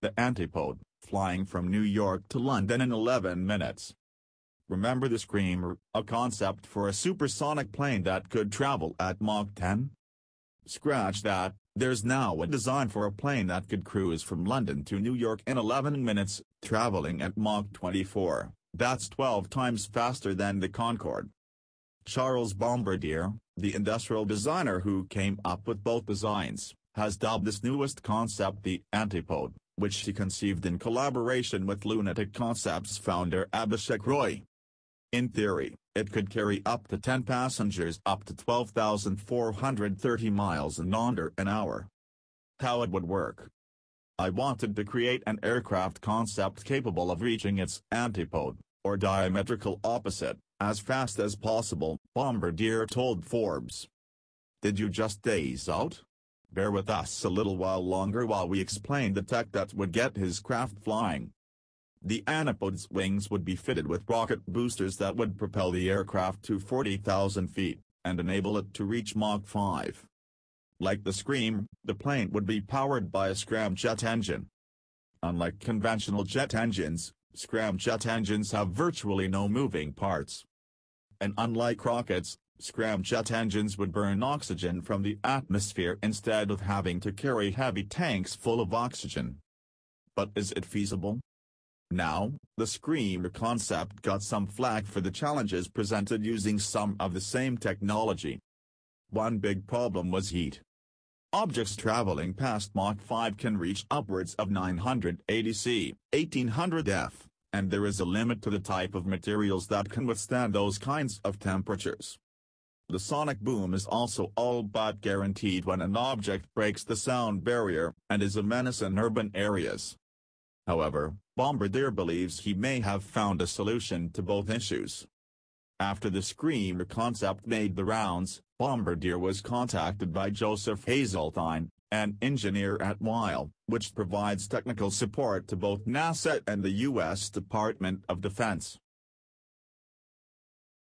the Antipode, flying from New York to London in 11 minutes. Remember the Skreemr, a concept for a supersonic plane that could travel at Mach 10? Scratch that, there's now a design for a plane that could cruise from London to New York in 11 minutes, traveling at Mach 24, that's 12 times faster than the Concorde. Charles Bombardier, the industrial designer who came up with both designs, has dubbed this newest concept the Antipode, which she conceived in collaboration with Lunatic Concepts founder Abhishek Roy. In theory, it could carry up to 10 passengers up to 12,430 miles and under an hour. How it would work. I wanted to create an aircraft concept capable of reaching its antipode, or diametrical opposite, as fast as possible, Bombardier told Forbes. Did you just daze out? Bear with us a little while longer while we explain the tech that would get his craft flying. The Antipode's wings would be fitted with rocket boosters that would propel the aircraft to 40,000 feet, and enable it to reach Mach 5. Like the Scream, the plane would be powered by a scramjet engine. Unlike conventional jet engines, scramjet engines have virtually no moving parts. And unlike rockets, scramjet engines would burn oxygen from the atmosphere instead of having to carry heavy tanks full of oxygen. But is it feasible? Now, the Skreemr concept got some flack for the challenges presented using some of the same technology. One big problem was heat. Objects traveling past Mach 5 can reach upwards of 980 C, 1800 F, and there is a limit to the type of materials that can withstand those kinds of temperatures. The sonic boom is also all but guaranteed when an object breaks the sound barrier, and is a menace in urban areas. However, Bombardier believes he may have found a solution to both issues. After the Skreemr concept made the rounds, Bombardier was contacted by Joseph Hazeltine, an engineer at Wyle, which provides technical support to both NASA and the U.S. Department of Defense.